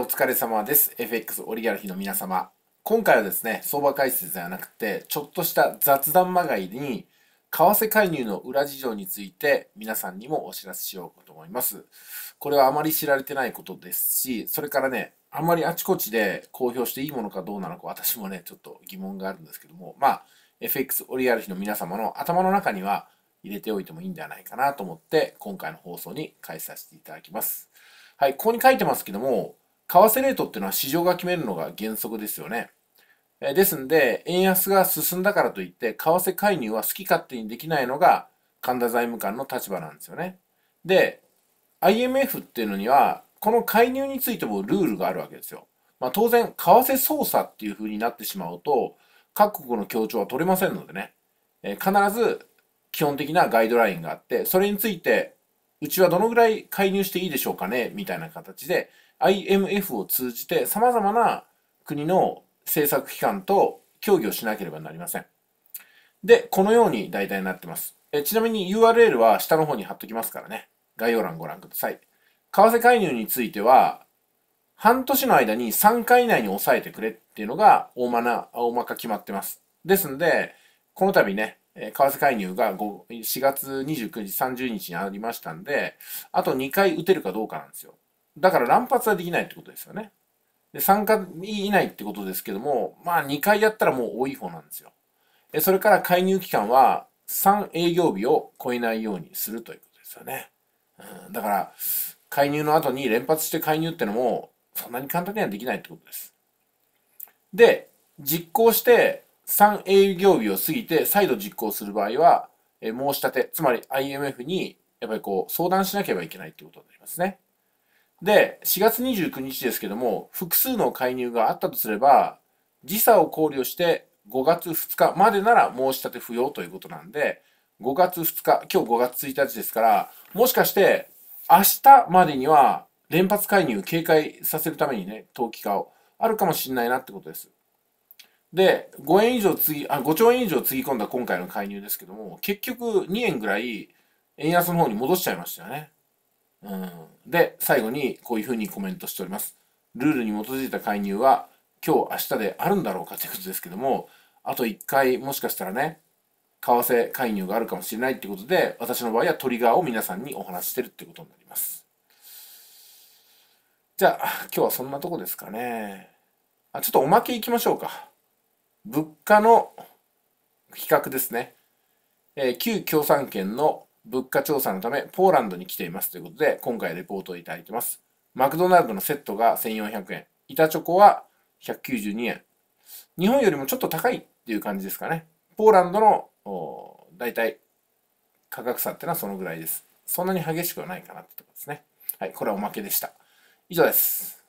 お疲れ様です。FX オリギャルヒの皆様。今回はですね、相場解説ではなくて、ちょっとした雑談まがいに、為替介入の裏事情について皆さんにもお知らせしようと思います。これはあまり知られてないことですし、それからね、あんまりあちこちで公表していいものかどうなのか私もね、ちょっと疑問があるんですけども、まあ、FX オリギャルヒの皆様の頭の中には入れておいてもいいんではないかなと思って、今回の放送に返させていただきます。はい、ここに書いてますけども、為替レートっていうのは市場が決めるのが原則ですよね。ですんで、円安が進んだからといって、為替介入は好き勝手にできないのが神田財務官の立場なんですよね。で、IMF っていうのには、この介入についてもルールがあるわけですよ。まあ、当然、為替操作っていう風になってしまうと、各国の協調は取れませんのでね、え必ず基本的なガイドラインがあって、それについて、うちはどのぐらい介入していいでしょうかねみたいな形で、IMF を通じて様々な国の政策機関と協議をしなければなりません。で、このように大体なってます。えちなみに URL は下の方に貼っときますからね。概要欄ご覧ください。為替介入については、半年の間に3回以内に抑えてくれっていうのが大まな、大まか決まってます。ですんで、この度ね、為替介入が4月29日、30日にありましたんで、あと2回打てるかどうかなんですよ。だから乱発はできないってことですよね。で、3回以内ってことですけども、まあ2回やったらもう多い方なんですよ。えそれから介入期間は3営業日を超えないようにするということですよね。うん、だから、介入の後に連発して介入ってのも、そんなに簡単にはできないってことです。で、実行して3営業日を過ぎて再度実行する場合は、申し立て、つまり IMF にやっぱりこう相談しなければいけないってことになりますね。で、4月29日ですけども、複数の介入があったとすれば、時差を考慮して5月2日までなら申し立て不要ということなんで、5月2日、今日5月1日ですから、もしかして明日までには連発介入警戒させるためにね、投機化をあるかもしれないなってことです。で、5円以上つぎ、あ、5兆円以上つぎ込んだ今回の介入ですけども、結局2円ぐらい円安の方に戻しちゃいましたよね。うん、で、最後にこういうふうにコメントしております。ルールに基づいた介入は今日、明日であるんだろうかということですけども、あと1回もしかしたらね、為替介入があるかもしれないってことで、私の場合はトリガーを皆さんにお話してるってことになります。じゃあ、今日はそんなとこですかね。あ、ちょっとおまけいきましょうか。物価の比較ですね。えー、旧共産圏の物価調査のため、ポーランドに来ていますということで、今回レポートをいただいてます。マクドナルドのセットが1400円。板チョコは192円。日本よりもちょっと高いっていう感じですかね。ポーランドの大体価格差っていうのはそのぐらいです。そんなに激しくはないかなってとこですね。はい、これはおまけでした。以上です。